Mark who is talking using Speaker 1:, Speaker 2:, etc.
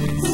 Speaker 1: Peace.